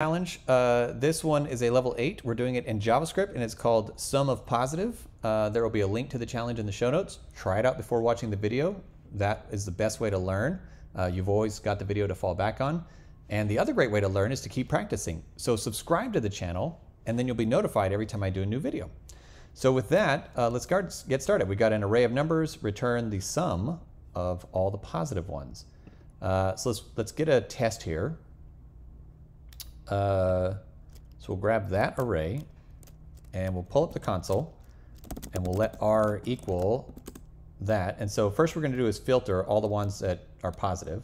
challenge. Uh, this one is a level 8. We're doing it in JavaScript and it's called Sum of Positive. Uh, there will be a link to the challenge in the show notes. Try it out before watching the video. That is the best way to learn. Uh, you've always got the video to fall back on. And the other great way to learn is to keep practicing. So subscribe to the channel and then you'll be notified every time I do a new video. So with that, uh, let's get started. We got an array of numbers, return the sum of all the positive ones. Uh, so let's, let's get a test here. Uh, so we'll grab that array and we'll pull up the console and we'll let r equal that. And so first we're going to do is filter all the ones that are positive.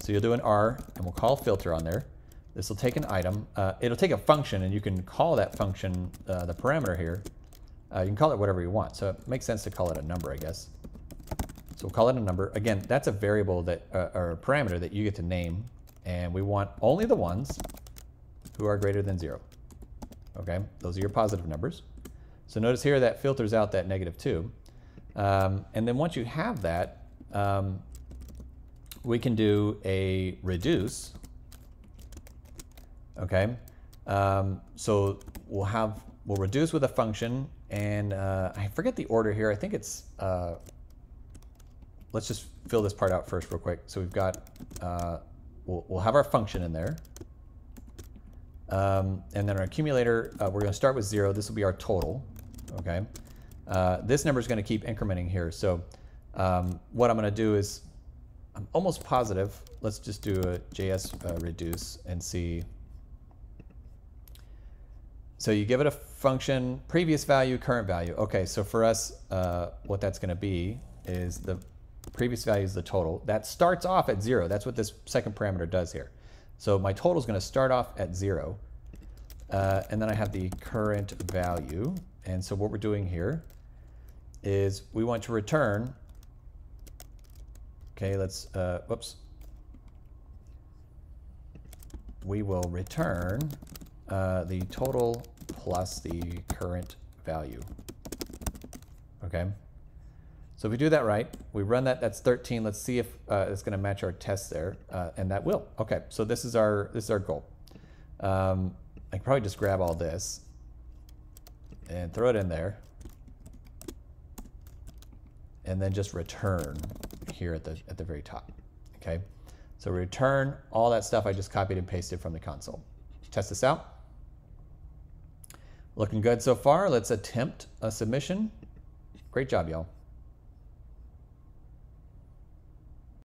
So you'll do an r and we'll call filter on there. This will take an item. Uh, it'll take a function and you can call that function uh, the parameter here. Uh, you can call it whatever you want. So it makes sense to call it a number, I guess. So we'll call it a number. Again, that's a variable that, uh, or a parameter that you get to name. And we want only the ones who are greater than zero. Okay, those are your positive numbers. So notice here that filters out that negative two. Um, and then once you have that, um, we can do a reduce. Okay, um, so we'll have, we'll reduce with a function and uh, I forget the order here. I think it's, uh, let's just fill this part out first real quick. So we've got, uh, we'll, we'll have our function in there. Um, and then our accumulator, uh, we're going to start with zero. This will be our total. Okay. Uh, this number is going to keep incrementing here. So um, what I'm going to do is, I'm almost positive. Let's just do a JS uh, reduce and see. So you give it a function, previous value, current value. Okay, so for us, uh, what that's going to be is the previous value is the total. That starts off at zero. That's what this second parameter does here. So my total is going to start off at zero. Uh, and then I have the current value. And so what we're doing here is we want to return, okay, let's, uh, whoops. We will return uh, the total plus the current value. Okay. So if we do that right, we run that, that's 13. Let's see if uh, it's going to match our test there, uh, and that will. Okay, so this is our, this is our goal. Um, I can probably just grab all this and throw it in there, and then just return here at the, at the very top. Okay, so return all that stuff I just copied and pasted from the console. Test this out. Looking good so far. Let's attempt a submission. Great job, y'all.